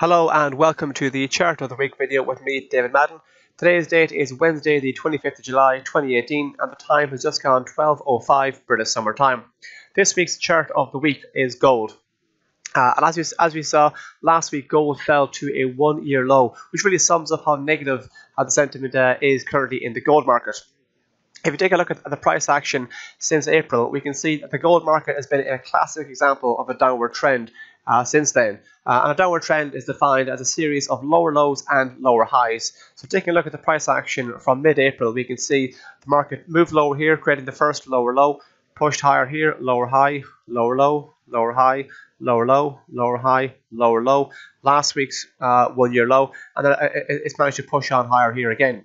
Hello and welcome to the chart of the week video with me, David Madden. Today's date is Wednesday, the 25th of July, 2018, and the time has just gone 12.05 British Summer Time. This week's chart of the week is gold. Uh, and as we, as we saw last week, gold fell to a one year low, which really sums up how negative uh, the sentiment uh, is currently in the gold market. If you take a look at the price action since April, we can see that the gold market has been a classic example of a downward trend uh, since then. Uh, and a downward trend is defined as a series of lower lows and lower highs. So taking a look at the price action from mid-April, we can see the market moved lower here, creating the first lower low, pushed higher here, lower high, lower low, lower high, lower low, lower high, lower low. Last week's uh, one-year low, and then uh, it's managed to push on higher here again.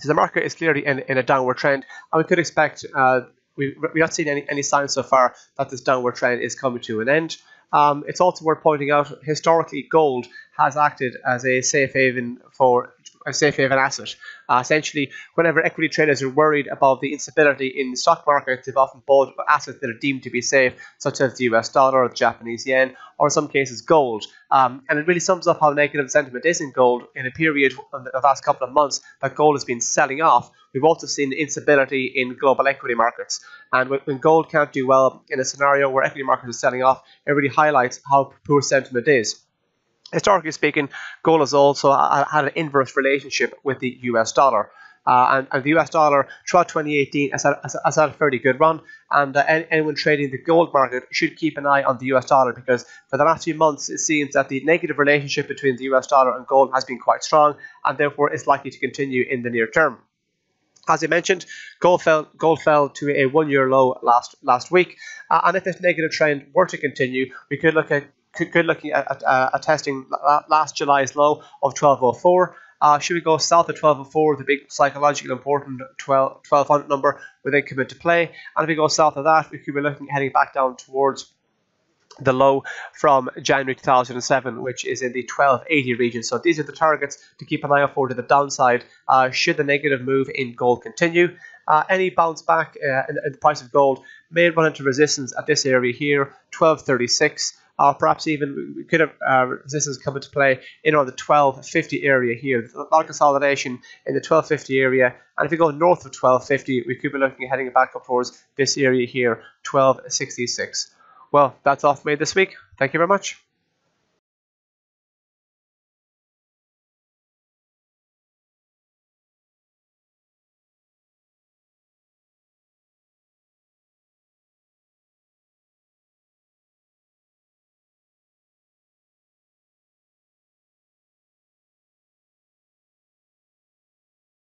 So the market is clearly in, in a downward trend, and we could expect uh, we, we're not seeing any, any signs so far that this downward trend is coming to an end. Um, it's also worth pointing out historically gold has acted as a safe haven for safe haven asset. Uh, essentially, whenever equity traders are worried about the instability in the stock market, they've often bought assets that are deemed to be safe, such as the US dollar, or the Japanese yen, or in some cases gold. Um, and it really sums up how negative sentiment is in gold in a period of the last couple of months that gold has been selling off. We've also seen instability in global equity markets. And when gold can't do well in a scenario where equity markets are selling off, it really highlights how poor sentiment is historically speaking, gold has also had an inverse relationship with the US dollar. Uh, and, and, the US dollar throughout 2018 has had, has, had a fairly good run. And uh, anyone trading the gold market should keep an eye on the US dollar because for the last few months it seems that the negative relationship between the US dollar and gold has been quite strong and therefore is likely to continue in the near term. As I mentioned, gold fell, gold fell to a one-year low last last week, uh, and if this negative trend were to continue, we could look at good looking at, at, uh, testing last July's low of 1204. Uh, should we go south of 1204, the big psychologically important 12, 1200 number will then come into play. And if we go south of that, we could be looking heading back down towards the low from January 2007, which is in the 1280 region. So these are the targets to keep an eye out for to the downside uh, should the negative move in gold continue. Uh, any bounce back uh, in, in, the price of gold may run into resistance at this area here, 1236 or perhaps even we could have uh, resistance come into play in around the 1250 area here. A lot of consolidation in the 1250 area, and if we go north of 1250, we could be looking at heading back up towards this area here, 1266. Well, that's all for me this week. Thank you very much.